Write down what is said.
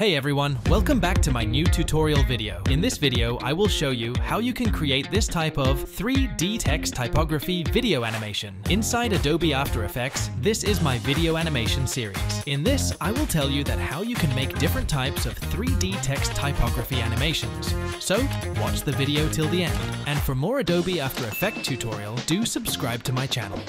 Hey everyone, welcome back to my new tutorial video. In this video, I will show you how you can create this type of 3D text typography video animation. Inside Adobe After Effects, this is my video animation series. In this, I will tell you that how you can make different types of 3D text typography animations. So, watch the video till the end. And for more Adobe After Effects tutorial, do subscribe to my channel.